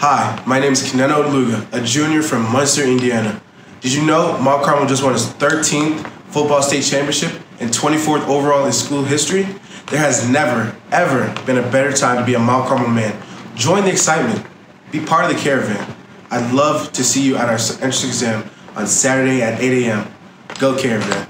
Hi, my name is Kenenna Odeluga, a junior from Munster, Indiana. Did you know Mount Carmel just won its 13th football state championship and 24th overall in school history? There has never, ever been a better time to be a Mount Carmel man. Join the excitement. Be part of the caravan. I'd love to see you at our entrance exam on Saturday at 8 a.m. Go Caravan.